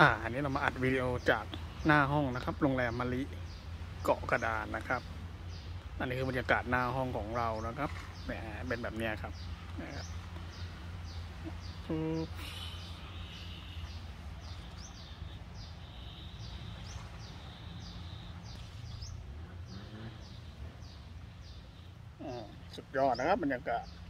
อ่าอันนี้เรามาอัดวิดีโอจากหน้าห้องนะครับ โรงแรมมะลิเกาะกระดานนะครับ อันนี้คือบรรยากาศหน้าห้องของเรานะครับแหมเป็นแบบเนี้ยครับนะครับปึ๊บอ่าสุดยอดนะครับบรรยากาศ อะ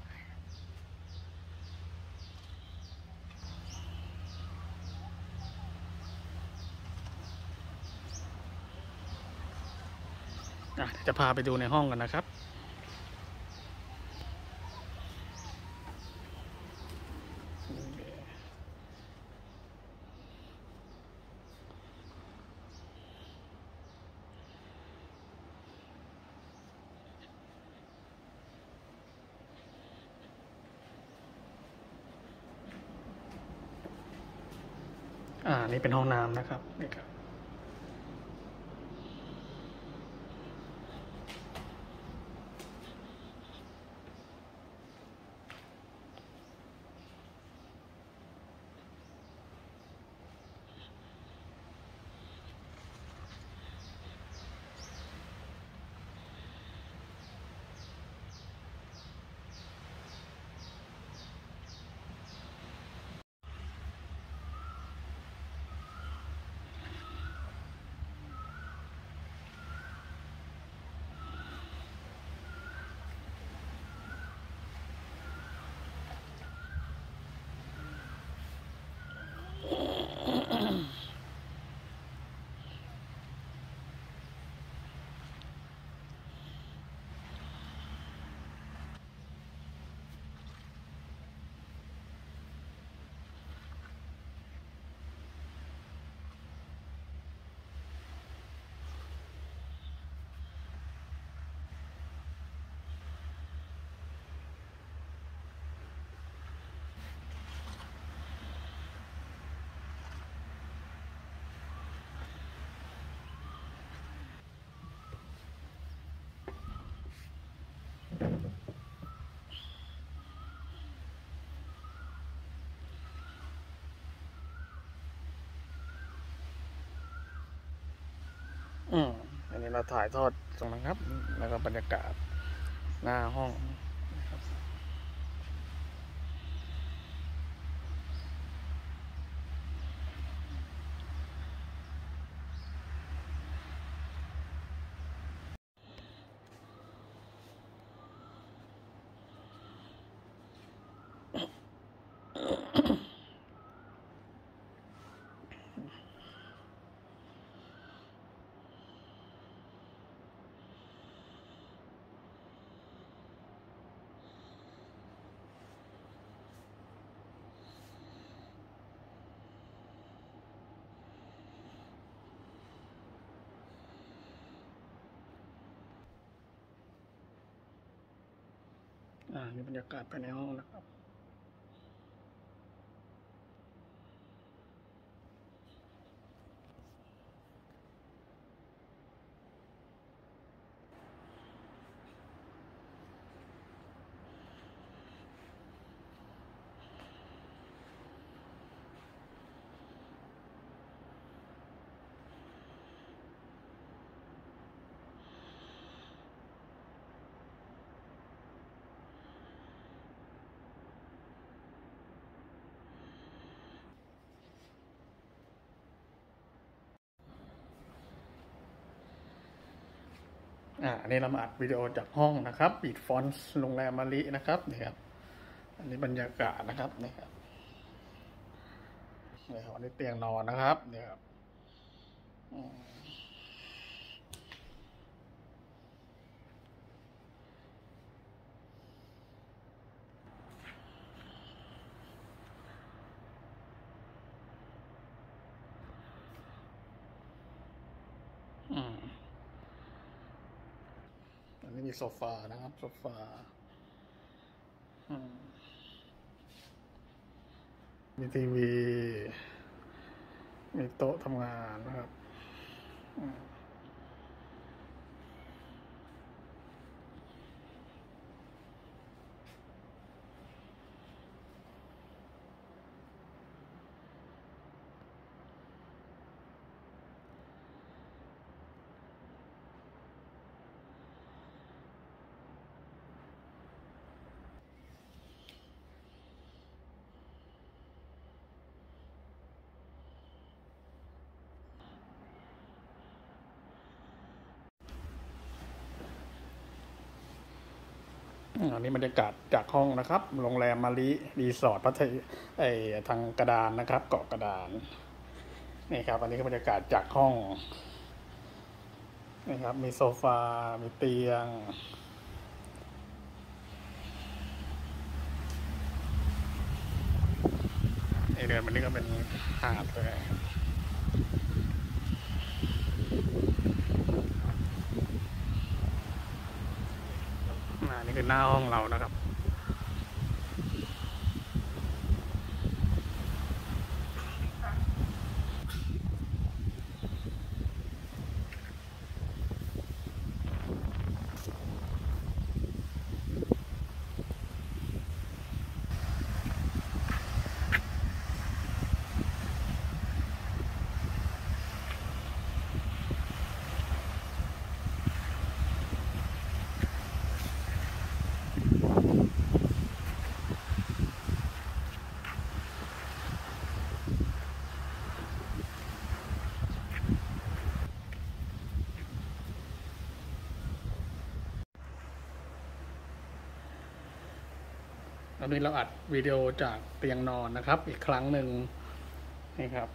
เดี๋ยว จะพาไปดูในห้องกันนะครับ อ่า นี่เป็นห้องน้ำนะครับนี่ครับ อืมอันนี้เราถ่ายทอดตรงนั้นครับ แล้วก็บรรยากาศหน้าห้อง นี่บรรยากาศภายในห้องนะครับ อ่าอันนี้เรามาอัดวิดีโอจากห้องนะครับบีดฟอนส์โรงแรมมารินะครับนี่ครับ อันนี้บรรยากาศนะครับนี่ครับนี่ครับอันนี้เตียงนอนนะครับนี่ครับอืมอืม อันนี้ มีโซฟานะครับ โซฟาอืมมีทีวี มีโต๊ะทำงานนะครับ อันนี้บรรยากาศจากห้องนะครับ โรงแรมมารีรีสอร์ทพัทยไอทางกระดานนะครับ เกาะกระดานนี่ครับ อันนี้ก็บรรยากาศจากห้องนี่ครับ มีโซฟา มีเตียงนี่เดินมันนี่ก็เป็นหาดเลยอ่านี่ คือหน้าห้องเรานะครับ ตอนนี้เราอัดวิดีโอจากเตียงนอนนะครับ อีกครั้งหนึ่งนี่ครับ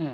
อื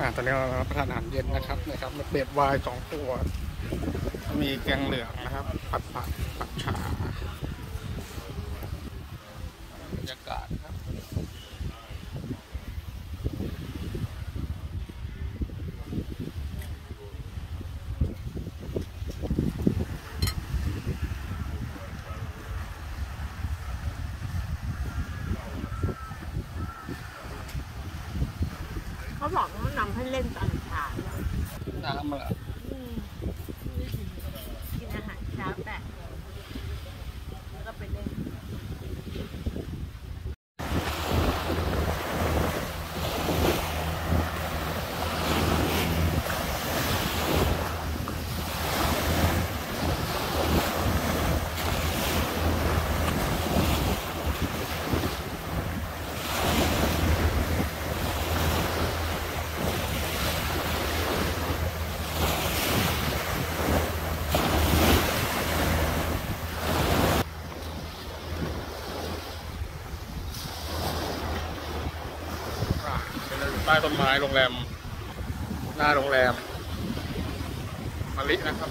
อ่าตอนนี้เรารับประทานอาหารเย็นนะครับนะครับเบ็ดวายสองตัว มีแกงเหลืองนะครับ ผัดผัดผัดชาบรรยากาศครับเขาบอกว่า นำให้เล่นตอนเช้าน้ำมาละอืมกินอาหารเช้าแปดโมงแล้วก็ไปเล่น อ่าเป็นเราอยู่ใต้ต้นไม้โรงแรม หน้าโรงแรมมาลินะครับ